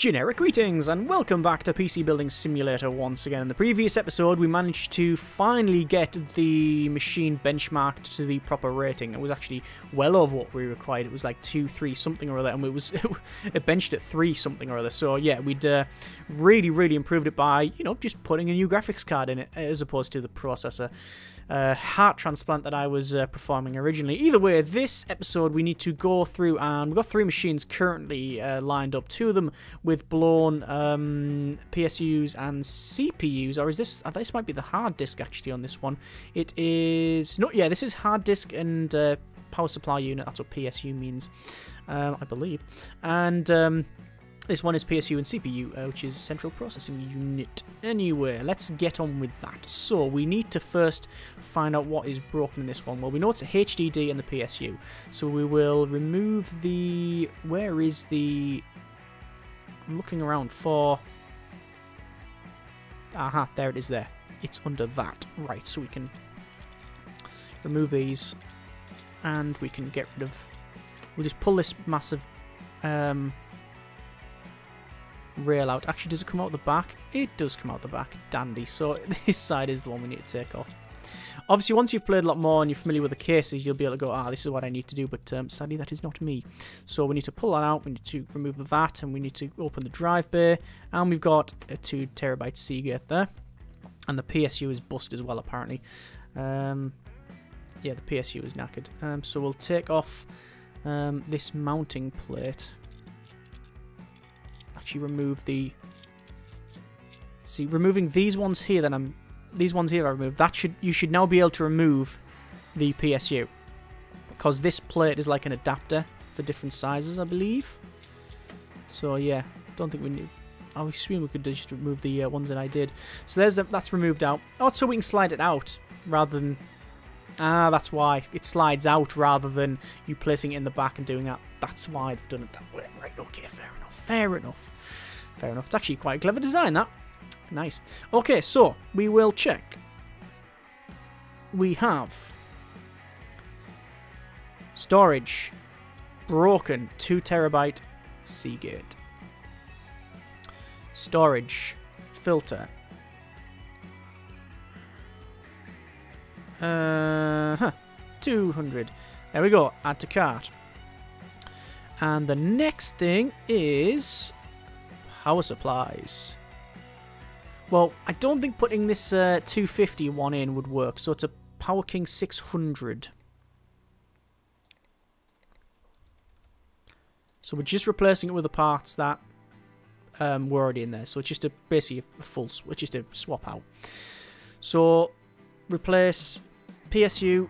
Generic greetings and welcome back to PC Building Simulator once again. In the previous episode we managed to finally get the machine benchmarked to the proper rating. It was actually well over what we required. It was like 2, 3 something or other and it was it benched at 3 something or other. So yeah, we'd uh, really really improved it by, you know, just putting a new graphics card in it as opposed to the processor uh, heart transplant that I was uh, performing originally. Either way, this episode we need to go through and we've got three machines currently uh, lined up. Two of them with blown um, PSUs and CPUs, or is this? Uh, this might be the hard disk actually on this one. It is no, yeah, this is hard disk and uh, power supply unit. That's what PSU means, um, I believe, and. Um, this one is PSU and CPU, uh, which is Central Processing Unit. Anyway, let's get on with that. So, we need to first find out what is broken in this one. Well, we know it's a HDD and the PSU. So, we will remove the... Where is the... I'm looking around for... Aha, there it is there. It's under that. Right, so we can remove these and we can get rid of... We'll just pull this massive... Um, rail out. Actually, does it come out the back? It does come out the back. Dandy. So this side is the one we need to take off. Obviously, once you've played a lot more and you're familiar with the cases, you'll be able to go, ah, this is what I need to do, but um, sadly that is not me. So we need to pull that out, we need to remove that, and we need to open the drive bay, and we've got a 2 terabyte Seagate there. And the PSU is bust as well, apparently. Um, yeah, the PSU is knackered. Um, so we'll take off um, this mounting plate actually remove the... See, removing these ones here, then I'm... These ones here I removed. That should You should now be able to remove the PSU. Because this plate is like an adapter for different sizes, I believe. So, yeah. Don't think we need... I assume we could just remove the uh, ones that I did. So there's the, that's removed out. Oh, so we can slide it out rather than... Ah, that's why. It slides out rather than you placing it in the back and doing that. That's why they've done it that way. Okay, fair enough. Fair enough. Fair enough. It's actually quite a clever design, that. Nice. Okay, so we will check. We have storage broken 2 terabyte Seagate. Storage filter. Uh huh. 200. There we go. Add to cart. And the next thing is power supplies. Well, I don't think putting this uh, 250 one in would work, so it's a Power King 600. So we're just replacing it with the parts that um, were already in there. So it's just a basically a full, it's just a swap out. So replace PSU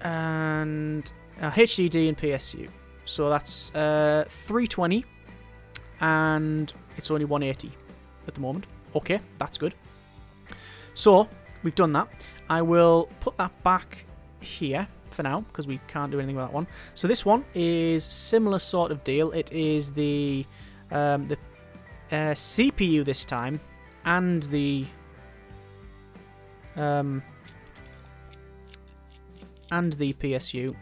and uh, HDD and PSU. So that's uh, 320 and it's only 180 at the moment. Okay, that's good. So, we've done that. I will put that back here for now because we can't do anything with that one. So this one is similar sort of deal. It is the um, the uh, CPU this time and the um, and the PSU.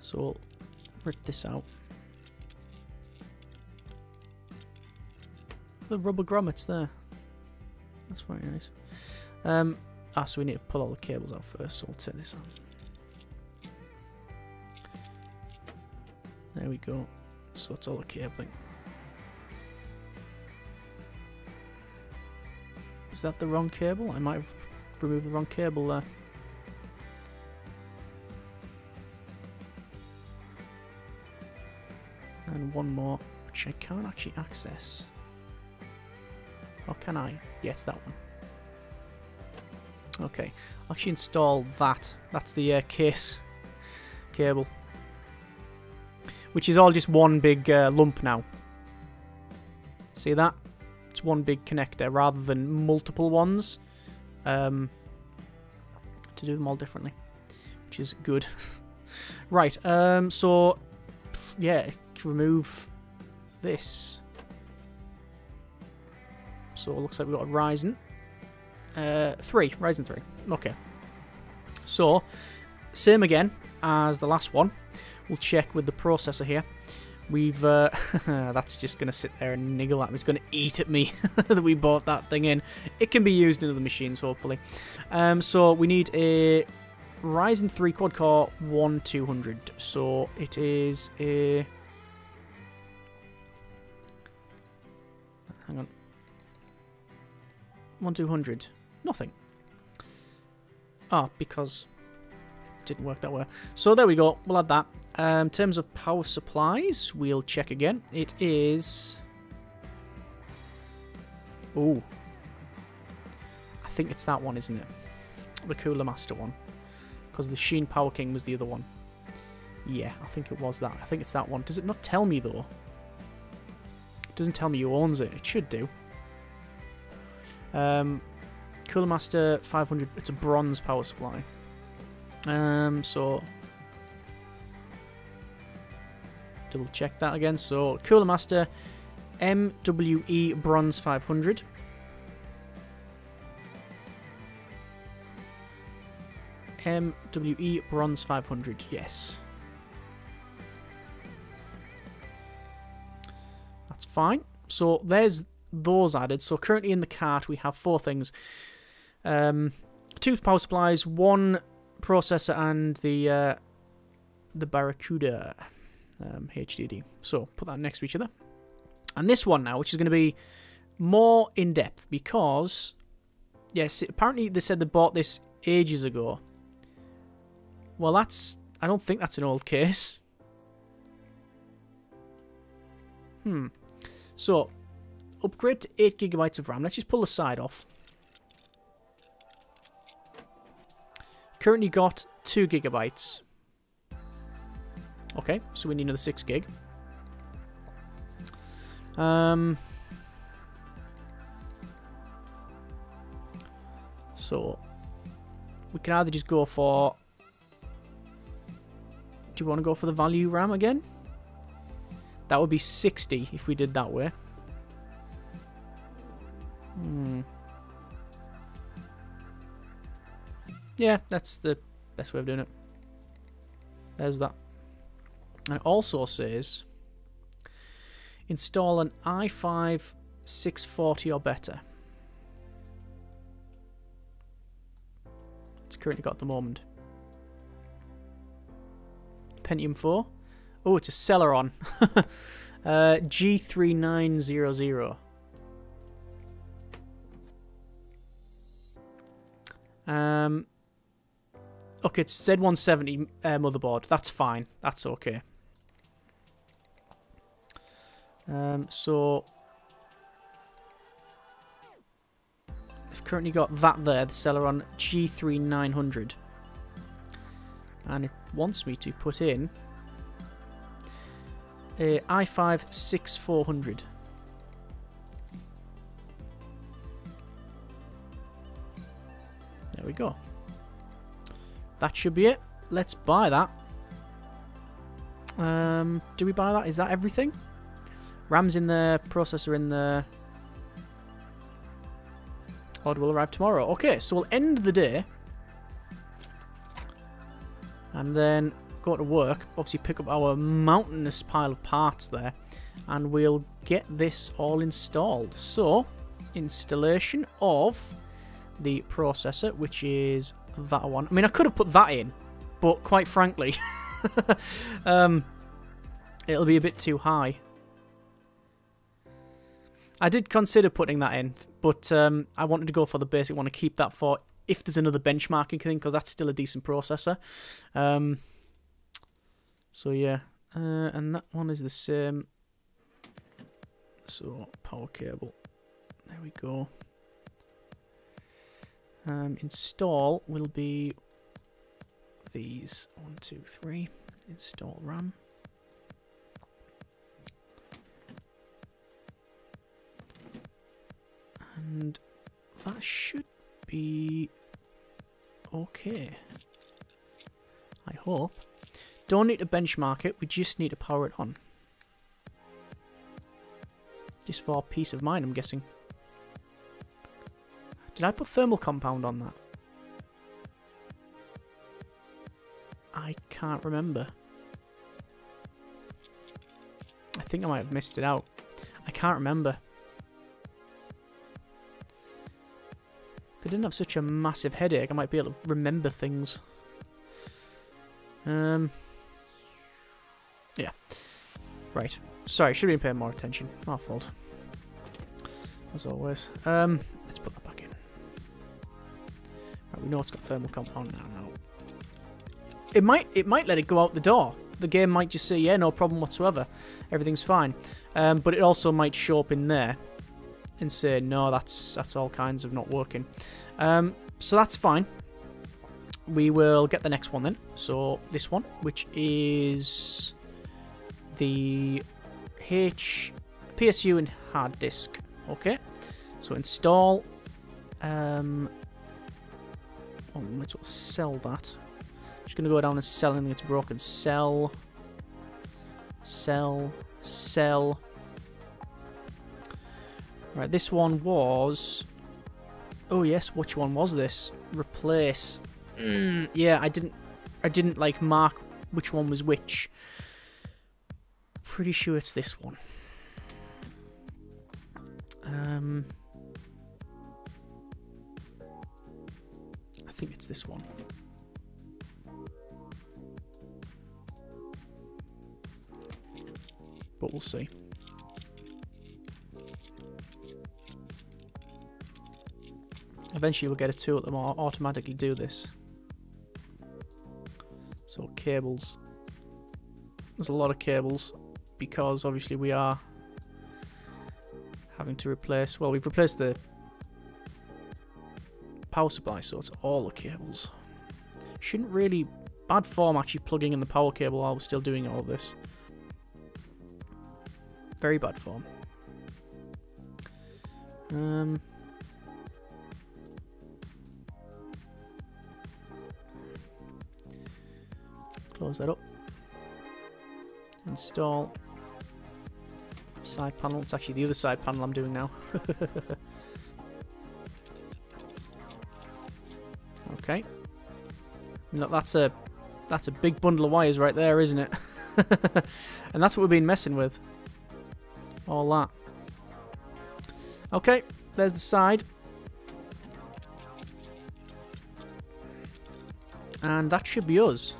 So rip this out. the rubber grommets there. That's very nice. Um, ah, so we need to pull all the cables out first, so I'll turn this on. There we go. So it's all the cabling. Is that the wrong cable? I might have removed the wrong cable there. One more, which I can't actually access. Or can I? Yes, that one. Okay, I'll actually install that. That's the uh, case cable. Which is all just one big uh, lump now. See that? It's one big connector rather than multiple ones. Um, to do them all differently. Which is good. right, um, so... Yeah, remove this. So it looks like we've got a Ryzen. Uh, 3, Ryzen 3. Okay. So, same again as the last one. We'll check with the processor here. We've, uh, that's just going to sit there and niggle at me. It's going to eat at me that we bought that thing in. It can be used in other machines, hopefully. Um, so we need a Ryzen 3 quad core 1200. So it is a... 1200. Nothing. Ah, because it didn't work that way. So there we go. We'll add that. Um, in terms of power supplies, we'll check again. It is... Oh. I think it's that one, isn't it? The Cooler Master one. Because the Sheen Power King was the other one. Yeah, I think it was that. I think it's that one. Does it not tell me, though? It doesn't tell me who owns it. It should do. Um, Cooler Master 500. It's a bronze power supply. Um, so double check that again. So Cooler Master MWE Bronze 500. MWE Bronze 500, yes. That's fine. So there's those added. So currently in the cart we have four things. Um, two power supplies, one processor and the uh, the Barracuda um, HDD. So put that next to each other. And this one now, which is going to be more in depth because, yes, apparently they said they bought this ages ago. Well, that's, I don't think that's an old case. Hmm. So, upgrade to 8 gigabytes of RAM. Let's just pull the side off. Currently got 2 gigabytes. Okay, so we need another 6 gig. Um, so, we can either just go for... Do you want to go for the value RAM again? That would be 60 if we did that way. Hmm. Yeah, that's the best way of doing it. There's that. And it also says install an i5 640 or better. It's currently got at the moment. Pentium 4. Oh, it's a Celeron. uh, G3900. Um, okay, it's Z170 uh, motherboard. That's fine. That's okay. Um, so I've currently got that there, the Celeron G3900. And it wants me to put in a i5 6400. There we go. That should be it. Let's buy that. Um, do we buy that? Is that everything? RAM's in the processor in the Order will arrive tomorrow. Okay, so we'll end the day. And then go to work. Obviously pick up our mountainous pile of parts there. And we'll get this all installed. So, installation of the processor, which is that one. I mean, I could have put that in. But quite frankly, um, it'll be a bit too high. I did consider putting that in, but um, I wanted to go for the basic one to keep that for if there's another benchmarking thing, because that's still a decent processor. Um, so yeah, uh, and that one is the same. So power cable, there we go. Um, install will be these one, two, three. Install RAM. And that should be okay. I hope. Don't need to benchmark it, we just need to power it on. Just for peace of mind, I'm guessing. Did I put thermal compound on that? I can't remember. I think I might have missed it out. I can't remember. If I didn't have such a massive headache, I might be able to remember things. Um, yeah. Right. Sorry, should have been paying more attention. My fault. As always. Um, let's put we know it's got thermal compound now. No. It might it might let it go out the door. The game might just say, yeah, no problem whatsoever. Everything's fine. Um, but it also might show up in there and say, no, that's that's all kinds of not working. Um, so that's fine. We will get the next one then. So this one, which is the H PSU and hard disk. Okay, so install. Um, oh, might as well sell that. Just gonna go down and sell anything that's broken. Sell. Sell. Sell. Right, this one was... Oh yes, which one was this? Replace. Mm, yeah, I didn't... I didn't, like, mark which one was which. Pretty sure it's this one. Um... think it's this one. But we'll see. Eventually we'll get a tool that will automatically do this. So cables. There's a lot of cables because obviously we are having to replace, well we've replaced the power supply so it's all the cables. Shouldn't really, bad form actually plugging in the power cable while we're still doing all this. Very bad form. Um... Close that up. Install side panel. It's actually the other side panel I'm doing now. okay. Look, that's a that's a big bundle of wires right there, isn't it? and that's what we've been messing with. All that. Okay, there's the side. And that should be us.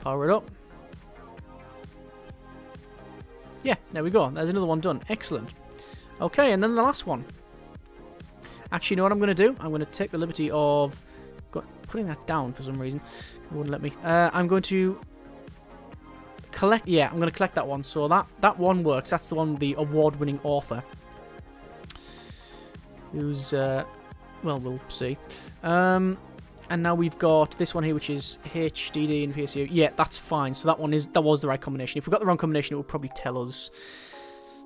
Power it up. Yeah, there we go. There's another one done. Excellent. Okay, and then the last one. Actually, you know what I'm going to do? I'm going to take the liberty of got, putting that down for some reason. It wouldn't let me. Uh, I'm going to collect... Yeah, I'm going to collect that one. So that, that one works. That's the one the award-winning author. Who's... Uh, well, we'll see. Um, and now we've got this one here, which is HDD and PSU. Yeah, that's fine. So that one is that was the right combination. If we got the wrong combination, it would probably tell us.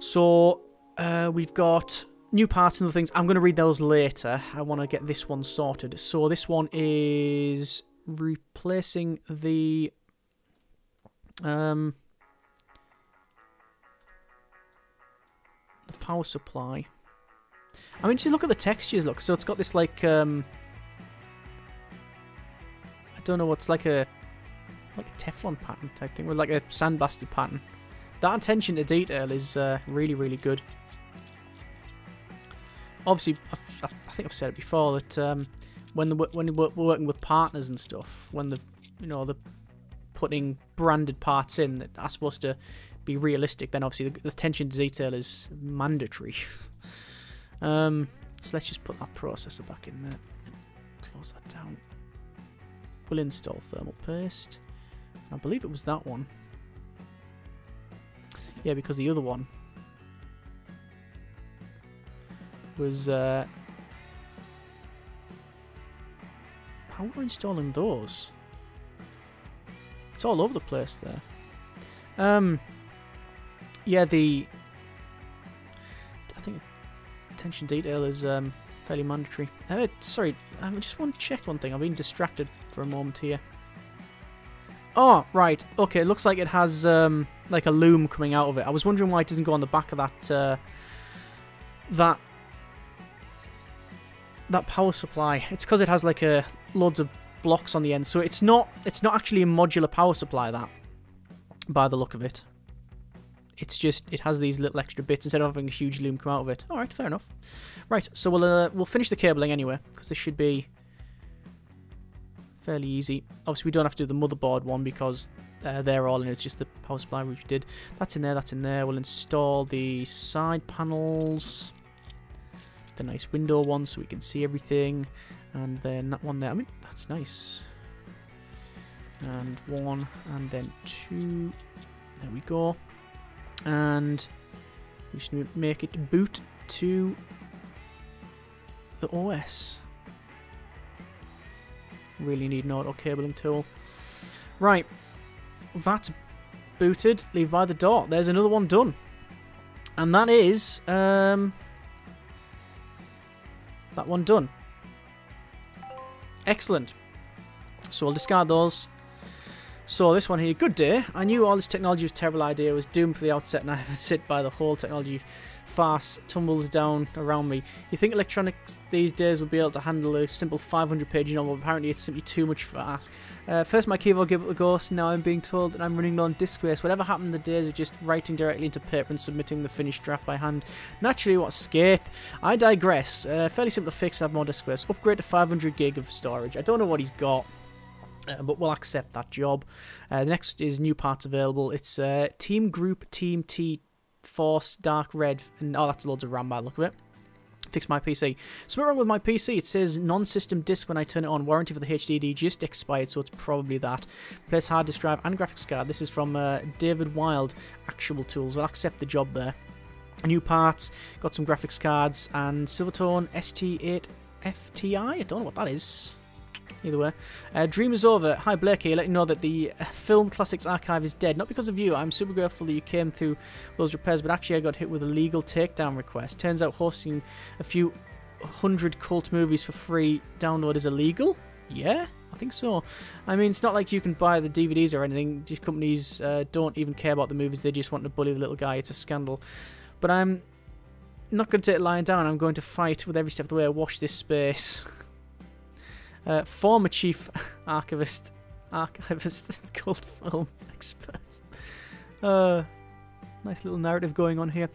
So uh, we've got new parts and other things. I'm going to read those later. I want to get this one sorted. So this one is replacing the um the power supply. I mean, just look at the textures. Look, so it's got this like um I don't know what's like a like a Teflon pattern type thing with like a sandblasted pattern. That attention to detail is uh, really really good. Obviously, I've, i think I've said it before that um, when the when we're working with partners and stuff, when the you know the putting branded parts in that are supposed to be realistic, then obviously the, the attention to detail is mandatory. um, so let's just put that processor back in there. Close that down. We'll install thermal paste. I believe it was that one. Yeah, because the other one was uh, how we're installing those. It's all over the place there. Um, yeah, the I think attention detail is um, fairly mandatory. Uh, sorry, I just want to check one thing. I've been distracted for a moment here. Oh, right. Okay, it looks like it has um, like a loom coming out of it. I was wondering why it doesn't go on the back of that uh, that that power supply. It's because it has like a loads of blocks on the end. So it's not it's not actually a modular power supply that by the look of it. It's just it has these little extra bits instead of having a huge loom come out of it. All right, fair enough. Right, so we'll uh, we'll finish the cabling anyway because this should be fairly easy. Obviously, we don't have to do the motherboard one because uh, they're all in. It's just the power supply which we did. That's in there. That's in there. We'll install the side panels, the nice window one, so we can see everything, and then that one there. I mean, that's nice. And one, and then two. There we go. And we should make it boot to the OS. Really need an auto cabling tool. Right, that's booted. Leave by the door. There's another one done. And that is um, that one done. Excellent. So we'll discard those. So this one here, good day. I knew all this technology was terrible idea. was doomed for the outset, and I have sit by the whole technology farce tumbles down around me. You think electronics these days would be able to handle a simple 500 page novel, apparently it's simply too much for ask. Uh, first my keyboard gave up the ghost, now I'm being told that I'm running low on disk space. Whatever happened in the days of just writing directly into paper and submitting the finished draft by hand? Naturally, what escape? I digress. Uh, fairly simple to fix, have more disk. Upgrade to 500 gig of storage. I don't know what he's got. Uh, but we'll accept that job. Uh, the next is new parts available. It's uh, Team Group Team T Force, Dark Red, and oh, that's loads of RAM by look of it. Fix my PC. Something wrong with my PC. It says non-system disk when I turn it on. Warranty for the HDD just expired, so it's probably that. Replace hard disk drive and graphics card. This is from uh, David Wild, Actual Tools. We'll accept the job there. New parts, got some graphics cards, and SilverStone ST8 FTI. I don't know what that is. Either way. Uh, Dream is over. Hi Blakey, let you know that the Film Classics archive is dead. Not because of you. I'm super grateful that you came through those repairs, but actually I got hit with a legal takedown request. Turns out hosting a few hundred cult movies for free download is illegal? Yeah, I think so. I mean, it's not like you can buy the DVDs or anything. These companies uh, don't even care about the movies. They just want to bully the little guy. It's a scandal. But I'm not going to take it lying down. I'm going to fight with every step of the way. Watch this space. Uh, former chief archivist, archivist called film experts. Uh, nice little narrative going on here.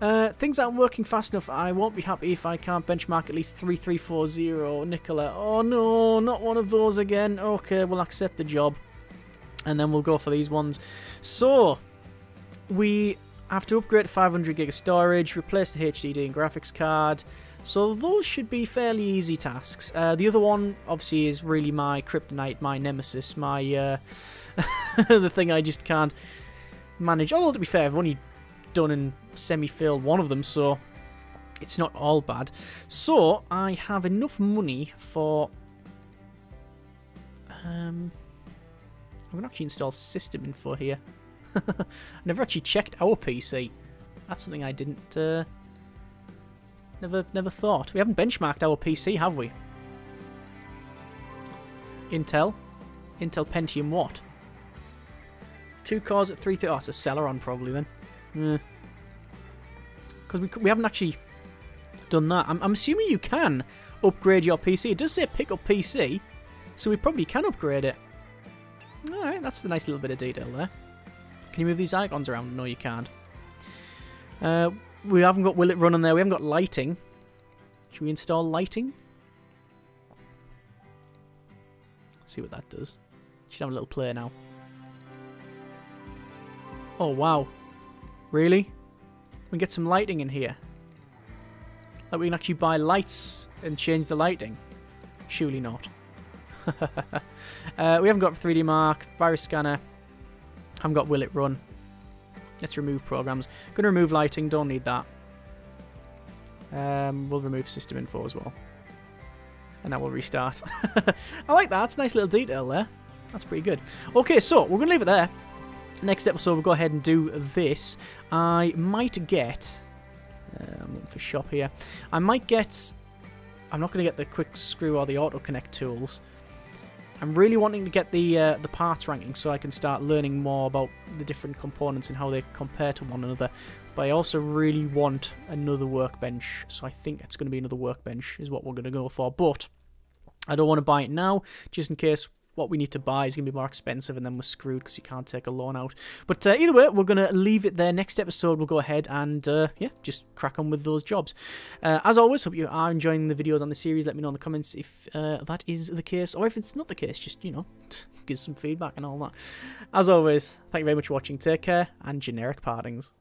Uh, things aren't working fast enough. I won't be happy if I can't benchmark at least 3340 Nicola. Oh no, not one of those again. Okay, we'll accept the job. And then we'll go for these ones. So, we have to upgrade to 500 gig of storage, replace the HDD and graphics card, so those should be fairly easy tasks. Uh, the other one, obviously, is really my kryptonite, my nemesis, my uh, the thing I just can't manage. Although, to be fair, I've only done and semi-failed one of them, so it's not all bad. So, I have enough money for... Um, I'm to actually install system info here. I never actually checked our PC. That's something I didn't... Uh, Never, never thought. We haven't benchmarked our PC, have we? Intel. Intel Pentium what? Two cores at 330. Oh, it's a Celeron probably then. Because we, we haven't actually done that. I'm, I'm assuming you can upgrade your PC. It does say pick up PC, so we probably can upgrade it. Alright, that's a nice little bit of detail there. Can you move these icons around? No, you can't. Uh, we haven't got Will It Run on there. We haven't got lighting. Should we install lighting? See what that does. Should have a little play now. Oh, wow. Really? We get some lighting in here. Like we can actually buy lights and change the lighting. Surely not. uh, we haven't got 3D Mark, Virus Scanner. Haven't got Will It Run. Let's remove programs. Going to remove lighting, don't need that. Um, we'll remove system info as well. And then we'll restart. I like that. It's a nice little detail there. That's pretty good. Okay, so we're going to leave it there. Next episode, we'll go ahead and do this. I might get... Uh, I'm looking for shop here. I might get... I'm not going to get the quick screw or the auto connect tools. I'm really wanting to get the uh, the parts ranking so I can start learning more about the different components and how they compare to one another. But I also really want another workbench, so I think it's going to be another workbench is what we're going to go for. But I don't want to buy it now, just in case what we need to buy is going to be more expensive, and then we're screwed because you can't take a loan out. But uh, either way, we're going to leave it there. Next episode, we'll go ahead and uh, yeah, just crack on with those jobs. Uh, as always, hope you are enjoying the videos on the series. Let me know in the comments if uh, that is the case, or if it's not the case. Just you know, give some feedback and all that. As always, thank you very much for watching. Take care and generic partings.